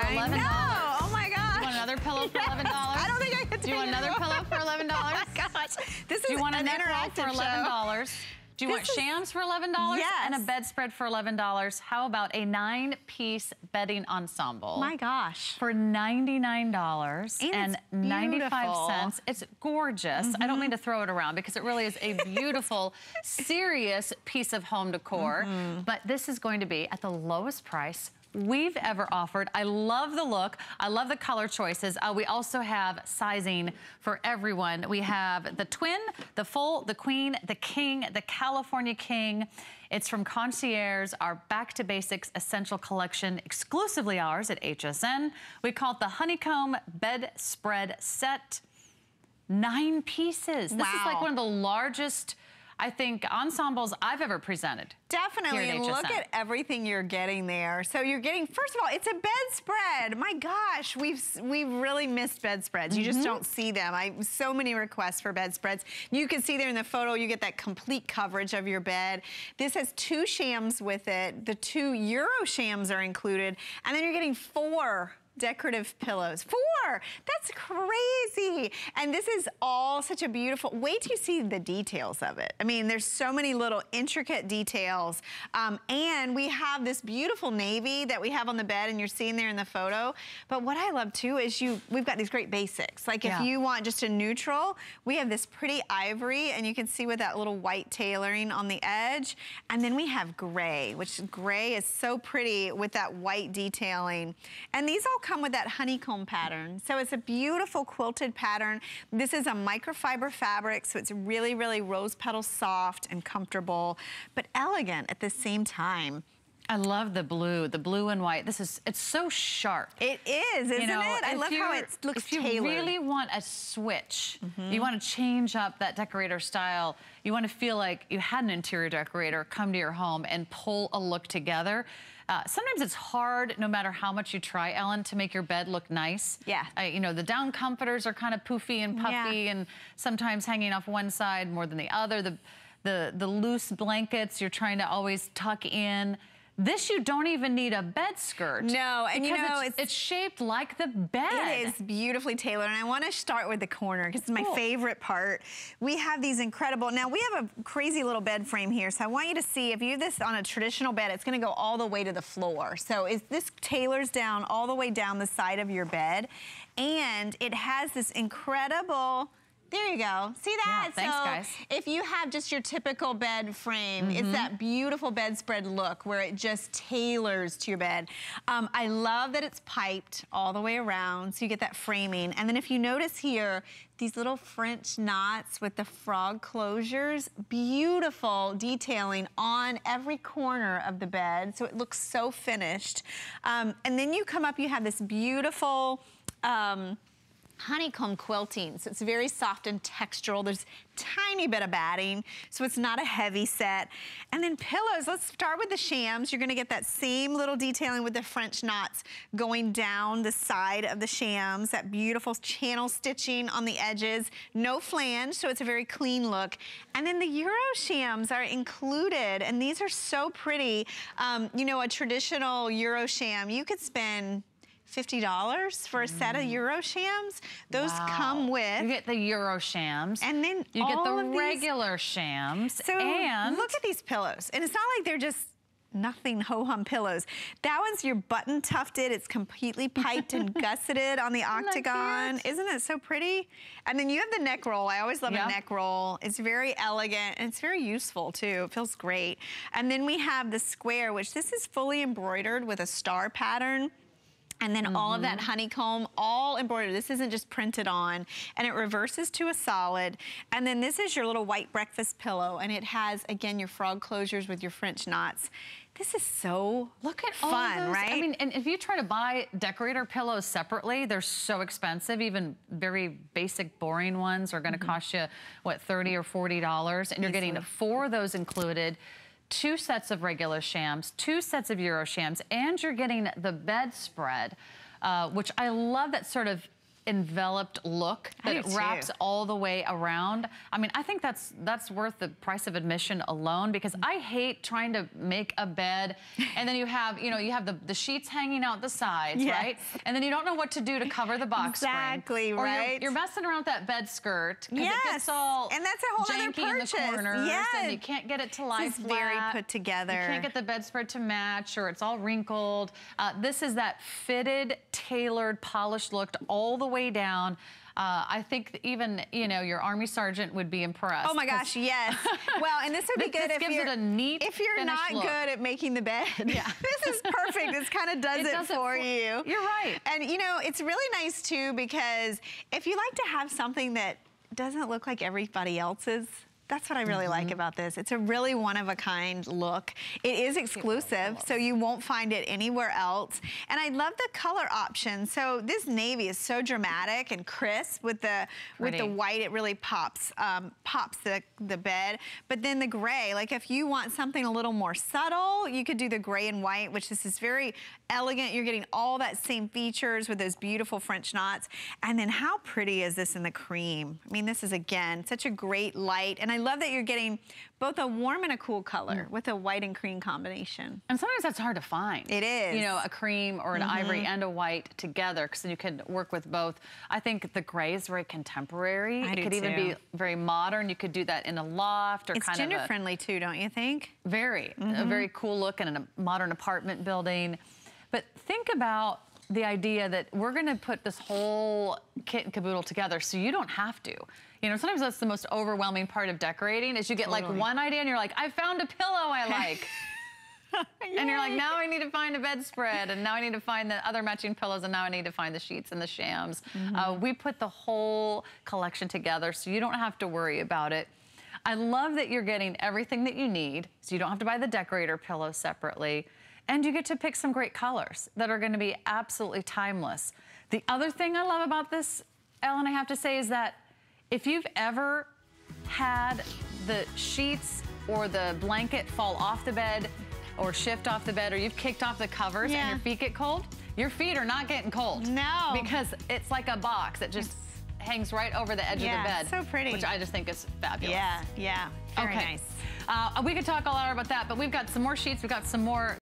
for $11. Oh my gosh. Do you want another pillow for $11? I don't think I could Do you want another pillow for $11? oh my gosh. This is Do you want an a for $11? show. Do you This want is- shams for $11 Yes. and a bedspread for $11? How about a nine-piece bedding ensemble? My gosh. for $99 and, and 95 cents. It's gorgeous. I don't mean mm-hmm. to throw it around because it really is a beautiful, serious piece of home decor. Mm-hmm. But this is going to be at the lowest price we've ever offered. I love the look. I love the color choices. Uh, we also have sizing for everyone. We have the twin, the full, the queen, the king, the California king. It's from Concierge, our Back to Basics Essential Collection, exclusively ours at HSN. We call it the Honeycomb Bedspread Set. Nine pieces. This is like one of the largest, I think, ensembles I've ever presented. Definitely, and look at everything you're getting there. So you're getting, first of all, it's a bedspread. My gosh, we've we've really missed bedspreads. You Mm-hmm. just don't see them. I so many requests for bedspreads. You can see there in the photo, you get that complete coverage of your bed. This has two shams with it. The two Euro shams are included, and then you're getting four decorative pillows. Four! That's crazy. And this is all such a beautiful, wait till you see the details of it. I mean, there's so many little intricate details. Um, and we have this beautiful navy that we have on the bed and you're seeing there in the photo. But what I love too is you, we've got these great basics. Like if Yeah. you want just a neutral, we have this pretty ivory and you can see with that little white tailoring on the edge. And then we have gray, which gray is so pretty with that white detailing. And these all come with that honeycomb pattern. So it's a beautiful quilted pattern. This is a microfiber fabric, so it's really, really rose petal soft and comfortable, but elegant at the same time. I love the blue, the blue and white. This is, it's so sharp. It is, isn't you know, it? I love how it looks If you tailored. Really want a switch, mm-hmm. you want to change up that decorator style, you want to feel like you had an interior decorator come to your home and pull a look together. Uh, sometimes it's hard, no matter how much you try, Ellen, to make your bed look nice. Yeah. Uh, you know, the down comforters are kind of poofy and puffy Yeah. and sometimes hanging off one side more than the other. The, the, the loose blankets you're trying to always tuck in. This you don't even need a bed skirt. No, and you know, it's, it's- it's shaped like the bed. It is beautifully tailored, and I want to start with the corner because it's my Cool. favorite part. We have these incredible, now we have a crazy little bed frame here, so I want you to see, if you have this on a traditional bed, it's gonna go all the way to the floor. So is this tailors down all the way down the side of your bed, and it has this incredible, there you go. See that? Yeah, thanks, so guys. if you have just your typical bed frame, Mm-hmm. it's that beautiful bedspread look where it just tailors to your bed. Um, I love that it's piped all the way around, so you get that framing. And then if you notice here, these little French knots with the frog closures, beautiful detailing on every corner of the bed, so it looks so finished. Um, and then you come up, you have this beautiful, um, honeycomb quilting. So it's very soft and textural. There's tiny bit of batting, so it's not a heavy set. And then pillows, let's start with the shams. You're gonna get that same little detailing with the French knots going down the side of the shams, that beautiful channel stitching on the edges, no flange, so it's a very clean look. And then the Euro shams are included, and these are so pretty. Um, you know, a traditional Euro sham, you could spend $50 for a set of mm. Euro shams. Those Wow. come with. You get the Euro shams. And then you get the of these- regular shams. so and look at these pillows. And it's not like they're just nothing ho-hum pillows. That one's your button tufted. It's completely piped and gusseted on the octagon. cute? Isn't it so pretty? And then you have the neck roll. I always love Yeah. a neck roll. It's very elegant and it's very useful too. It feels great. And then we have the square, which this is fully embroidered with a star pattern. And then all of that Mm-hmm. honeycomb, all embroidered. This isn't just printed on. And it reverses to a solid. And then this is your little white breakfast pillow. And it has, again, your frog closures with your French knots. This is so Look at fun, all those. right? I mean, and if you try to buy decorator pillows separately, they're so expensive. Even very basic, boring ones are going to Mm-hmm. cost you what thirty or forty dollars, and you're getting four of those included. Two sets of regular shams, two sets of Euro shams, and you're getting the bedspread, uh, which I love that sort of enveloped look that wraps too. all the way around. I mean, I think that's that's worth the price of admission alone because I hate trying to make a bed and then you have, you know, you have the, the sheets hanging out the sides, Yes. right? And then you don't know what to do to cover the box spring. Exactly, you're- right. You're, messing around with that bed skirt because it gets all and that's a whole other janky in the purchase. corners Yes. and you can't get it to lie This is very put together. You can't get the bedspread to match or it's all wrinkled. Uh, this is that fitted, tailored, polished look all the way down. Uh, I think even, you know, your army sergeant would be impressed. Oh my gosh, yes. Well, and this would be This- good this if gives you're it a neat, if you're not look. good at making the bed. Yeah. this is perfect. This kind of does It it, does it for for- you. You're right. And you know, it's really nice too because if you like to have something that doesn't look like everybody else's. That's what I really Mm-hmm. like about this. It's a really one of a kind look. It is exclusive, so you won't find it anywhere else. And I love the color option. So this navy is so dramatic and crisp with the with the white. It really pops um, pops the the bed. But then the gray, like if you want something a little more subtle, you could do the gray and white, which this is very elegant. You're getting all that same features with those beautiful French knots. And then how pretty is this in the cream? I mean, this is again such a great light. And I love that you're getting both a warm and a cool color mm. with a white and cream combination. And sometimes that's hard to find. It is. You know, a cream or an ivory mm-hmm. and a white together because then you can work with both. I think the gray is very contemporary. I it could even be very modern. You could do that in a loft or It's kind gender of a, friendly too, don't you think? very, a mm-hmm. very cool look in a modern apartment building. But think about the idea that we're going to put this whole kit and caboodle together so you don't have to. You know, sometimes that's the most overwhelming part of decorating is you get like one idea and you're like, I found a pillow I like. And you're like, now I need to find a bedspread, and now I need to find the other matching pillows, and now I need to find the sheets and the shams. Mm-hmm. Uh, we put the whole collection together so you don't have to worry about it. I love that you're getting everything that you need, so you don't have to buy the decorator pillow separately, and you get to pick some great colors that are going to be absolutely timeless. The other thing I love about this, Ellen, I have to say, is that if you've ever had the sheets or the blanket fall off the bed or shift off the bed or you've kicked off the covers Yeah. and your feet get cold, your feet are not getting cold. No. Because it's like a box that just hangs right over the edge Yeah, of the bed. so pretty. Which I just think is fabulous. Yeah, yeah. Very okay. nice. Uh, we could talk all hour about that, but we've got some more sheets. We've got some more